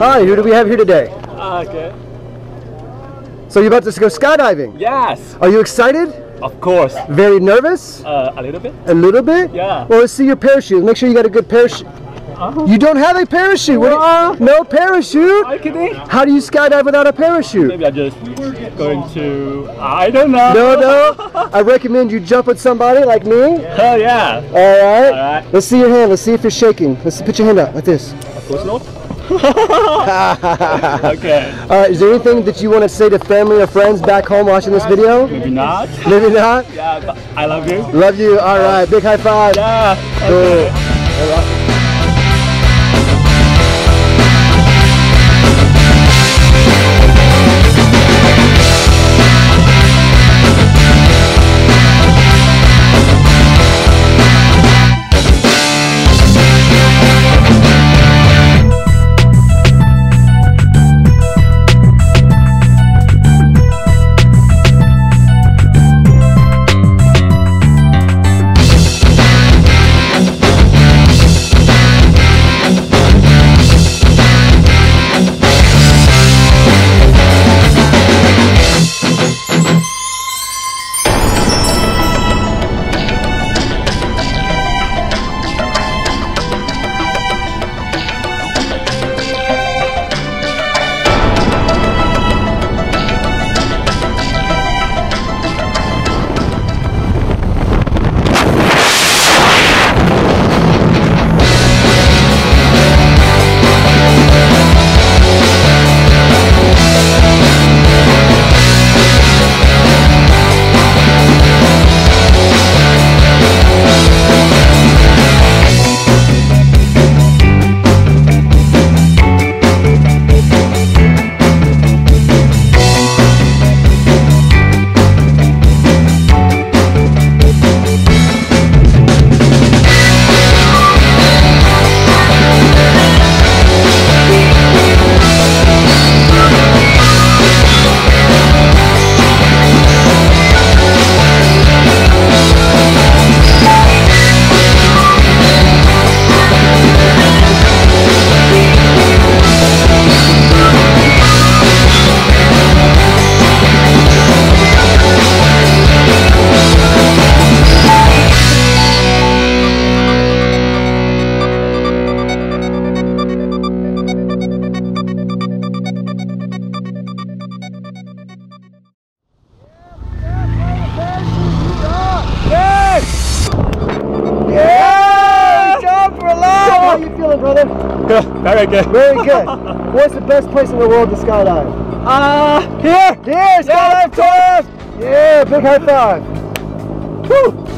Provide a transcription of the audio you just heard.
Hi, who do we have here today? Ah, okay. So you're about to go skydiving. Yes, Are you excited? of course. Very nervous? Uh, a little bit. A little bit? Yeah. Well, let's see your parachute. Make sure you got a good parachute. Uh -huh. You don't have a parachute. What do you- no parachute? Are you kidding? How do you skydive without a parachute? Maybe I'm just going to. I don't know. No, no. I recommend you jump with somebody like me. Oh yeah. All right. All right. Let's see your hand. Let's see if you're shaking. Let's put your hand out like this. Of course not. okay. All right. Is there anything that you want to say to family or friends back home watching this video? Maybe not. Maybe not. Yeah, I love you. Love you. All right. Big high five. Yeah. Cool. Very good. Very good. What's the best place in the world to skydive? Ah, here. Here, skydive Taft! Yeah, big high five. Woo!